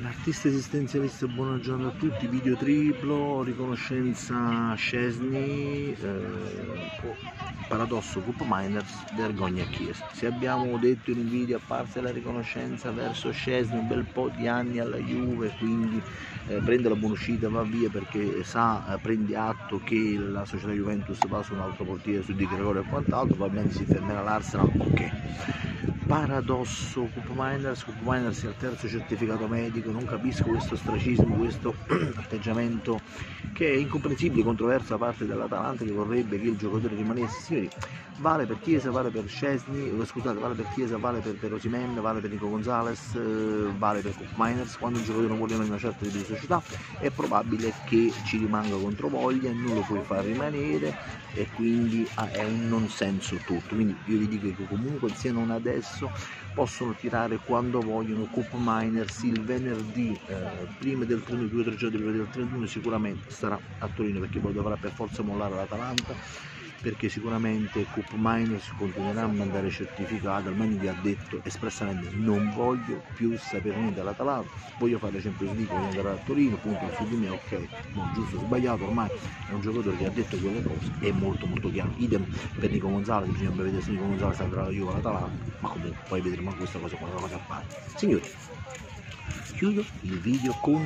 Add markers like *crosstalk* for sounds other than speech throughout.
L'artista esistenzialista, buongiorno a tutti, video triplo, riconoscenza Scesni, eh, paradosso Cup Miners, vergogna Chiesa. Se abbiamo detto in un video a parte la riconoscenza verso Scesni un bel po' di anni alla Juve, quindi eh, prende la buona uscita, va via perché sa, eh, prende atto che la società Juventus va su un altro portiere, su Di Gregorio e quant'altro, probabilmente si fermerà l'Arsenal, ok paradosso Cup Miners, Cup Miners è il terzo certificato medico, non capisco questo ostracismo, questo *clears throat* atteggiamento che è incomprensibile, controverso da parte dell'Atalanta che vorrebbe che il giocatore rimanesse, signori, vale per Chiesa, vale per Scesni, eh, scusate, vale per Chiesa, vale per, per Osimen, vale per Nico Gonzalez, eh, vale per Cup Miners, quando un giocatore non vuole in una certa di società è probabile che ci rimanga controvoglia, non lo puoi far rimanere e quindi ah, è un non senso tutto, quindi io vi dico che comunque sia non adesso possono tirare quando vogliono Cup Miners il venerdì eh, prima del 31, due o tre giorni prima del 31 sicuramente sarà a Torino perché poi dovrà per forza mollare l'Atalanta perché sicuramente Cup Miners continuerà a mandare certificato, almeno vi ha detto espressamente non voglio più sapere niente dall'Atalanta, voglio fare la Champions League, voglio andare a Torino, punto su di me, ok, no, giusto, sbagliato, ormai è un giocatore che ha detto quelle cose, è molto molto chiaro, idem per Nico Gonzalez, bisogna vedere se Nico Gonzalez andrà alla Juve all'Atalanta, ma comunque poi vedremo questa cosa quando la cosa appare. Signori, chiudo il video con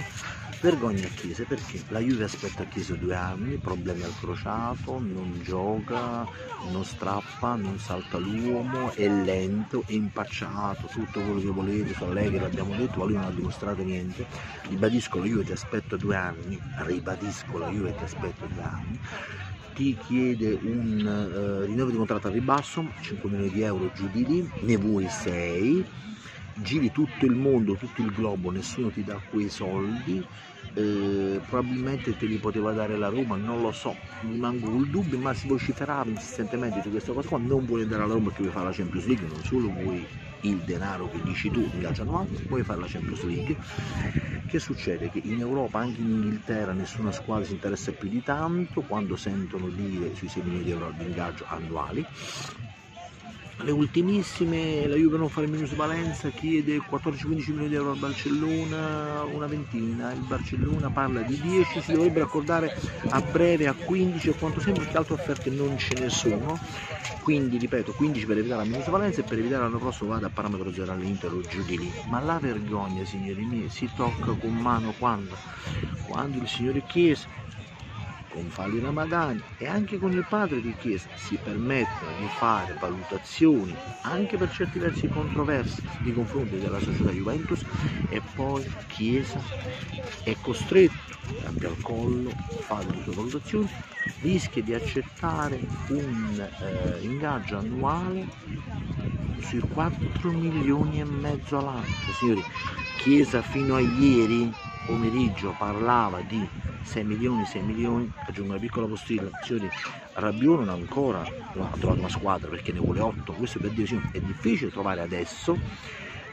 vergogna a Chiesa perché la Juve aspetta a Chiesa due anni, problemi al crociato, non gioca, non strappa, non salta l'uomo, è lento, è impacciato, tutto quello che volete, su Allegri l'abbiamo detto, ma lui non ha dimostrato niente. Ribadisco la Juve ti aspetta due anni, ribadisco la Juve ti aspetta due anni ti chiede un uh, rinnovo di contratto a ribasso, 5 milioni di euro giù di lì, ne vuoi 6 giri tutto il mondo, tutto il globo, nessuno ti dà quei soldi, eh, probabilmente te li poteva dare la Roma, non lo so, mi manco il dubbio, ma si vociferava insistentemente su questa cosa qua, non vuoi andare alla Roma perché vuoi fare la Champions League, non solo vuoi il denaro che dici tu, ingaggiano altri, vuoi fare la Champions League. Che succede? Che in Europa, anche in Inghilterra, nessuna squadra si interessa più di tanto quando sentono dire sui 6 milioni di euro di ingaggio annuali le ultimissime, la Juve non fa il minus Valenza, chiede 14-15 milioni di euro al Barcellona, una ventina, il Barcellona parla di 10, si dovrebbero accordare a breve a 15 o quanto sembra che altre offerte non ce ne sono, quindi ripeto 15 per evitare la minus Valenza e per evitare l'anno prossimo vada a parametro zero all'Inter o giù di lì, ma la vergogna signori miei si tocca con mano quando? Quando il signore Chiesa con Fali Ramadani e anche con il padre di Chiesa si permettono di fare valutazioni anche per certi versi controversi nei confronti della società Juventus e poi Chiesa è costretto cambia il collo, fa le sue valutazioni, rischia di accettare un eh, ingaggio annuale sui 4 milioni e mezzo all'anno. Signori, Chiesa fino a ieri pomeriggio parlava di 6 milioni, 6 milioni, aggiungo una piccola postilla, signori, Rabiot non ancora ha trovato una squadra perché ne vuole 8, questo per dire sì, è difficile trovare adesso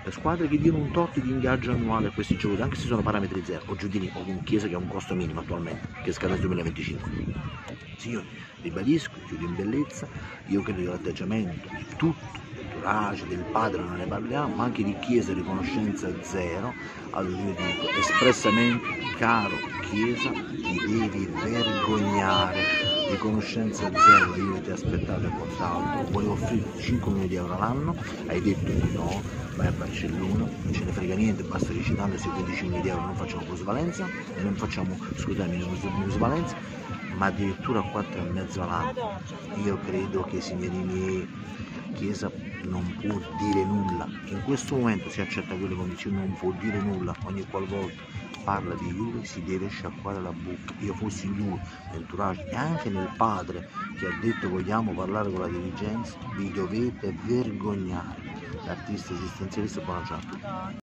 squadre che diano un tot di ingaggio annuale a questi giocatori, anche se sono parametri zero, o giù di lì, o un Chiesa che ha un costo minimo attualmente, che scade nel 2025. Signori, ribadisco, chiudo in bellezza, io credo che l'atteggiamento di tutto l'entourage, del padre non ne parliamo, ma anche di Chiesa riconoscenza zero, allora io dico espressamente, caro Chiesa, ti devi vergognare, riconoscenza zero, io ti aspettato e quant'altro, volevo offrire 5 milioni di euro all'anno, hai detto di no, vai a Barcellona, non ce ne frega niente, basta recitare se 15 milioni di euro non facciamo plusvalenza, non facciamo, scusami, plusvalenza, ma addirittura 4,5 all'anno. Io credo che signori miei Chiesa non può dire nulla, in questo momento si accetta quelle condizioni, non può dire nulla, ogni qualvolta parla di Juve si deve sciacquare la bocca. Io fossi in Juve, nell'entourage e anche nel padre che ha detto vogliamo parlare con la dirigenza, vi dovete vergognare. L'artista esistenzialista giornata.